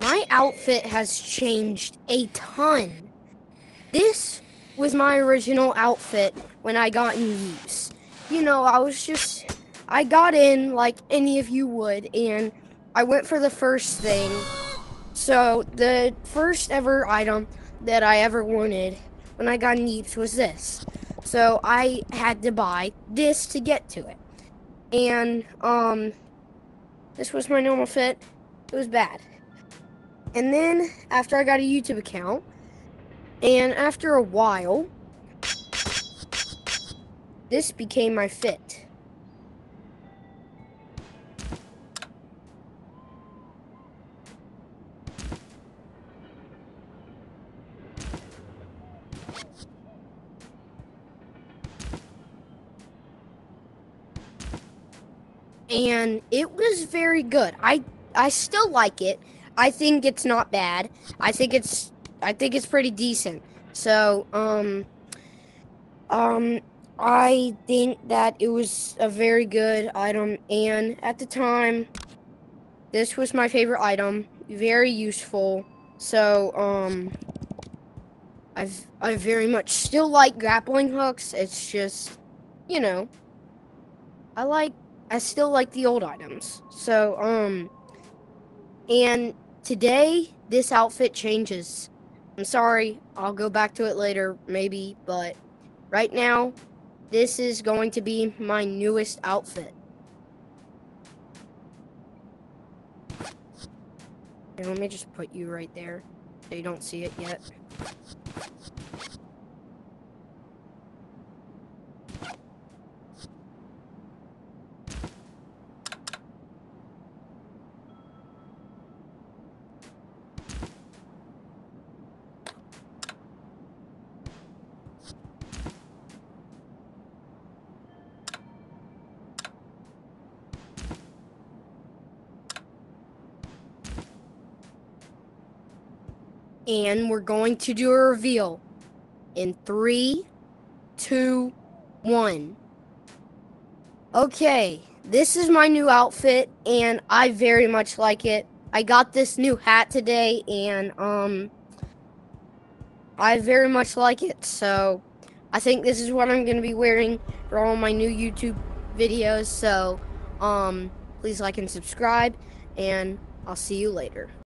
my outfit has changed a ton. This was my original outfit when I got in use. You know, I was just, I got in like any of you would, and I went for the first thing. So, the first ever item that I ever wanted when I got in was this. So, I had to buy this to get to it. And, um, this was my normal fit. It was bad. And then, after I got a YouTube account, and after a while, this became my fit. And it was very good. I I still like it. I think it's not bad. I think it's I think it's pretty decent. So, um, um, I think that it was a very good item, and at the time, this was my favorite item. Very useful. So, um, I've I very much still like grappling hooks. It's just, you know, I like I still like the old items. So, um, and today this outfit changes. I'm sorry, I'll go back to it later, maybe, but right now, this is going to be my newest outfit. Let me just put you right there so you don't see it yet. And we're going to do a reveal in three, two, one. Okay, this is my new outfit, and I very much like it. I got this new hat today, and um, I very much like it. So, I think this is what I'm going to be wearing for all my new YouTube videos. So, um, please like and subscribe, and I'll see you later.